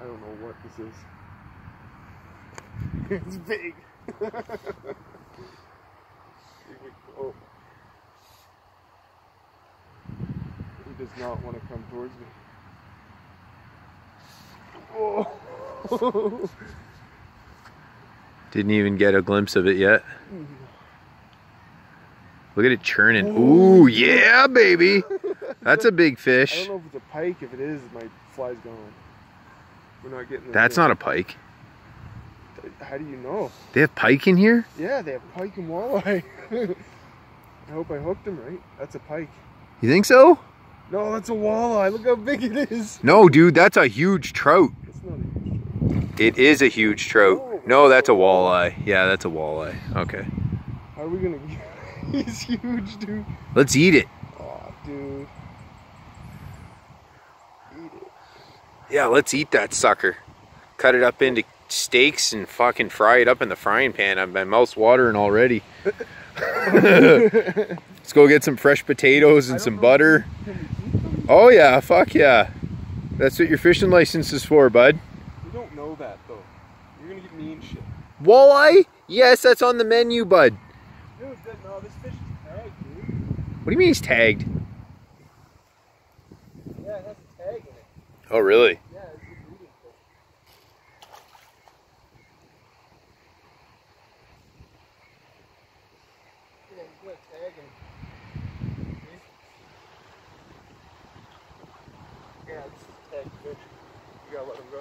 I don't know what this is. it's big. Go. Oh. He does not want to come towards me. Oh. Didn't even get a glimpse of it yet. Look at it churning. Oh, Ooh, yeah, baby. That's a big fish. I don't know if it's a pike. If it is, my fly's gone. We're not getting. That's thing. not a pike. How do you know? They have pike in here? Yeah, they have pike and walleye. I hope I hooked them right. That's a pike. You think so? No, that's a walleye. Look how big it is. No, dude, that's a huge trout. It's not a It is a huge trout. No, that's a walleye. Yeah, that's a walleye. Okay. How are we gonna get? He's huge, dude. Let's eat it. Oh, dude. Eat it. Yeah, let's eat that sucker. Cut it up into steaks and fucking fry it up in the frying pan. I'm my mouth's watering already. let's go get some fresh potatoes and some butter. Oh yeah, fuck yeah. That's what your fishing license is for, bud. You don't know that though. You're gonna get mean shit. Walleye? Yes, that's on the menu, bud. Dude, no, this fish is tagged, dude. What do you mean he's tagged? Let really? go.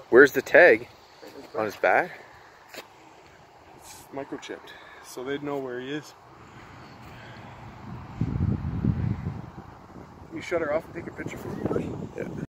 Where's the tag? On his back? It's microchipped, so they'd know where he is. You shut her off and take a picture for me, buddy? Yeah.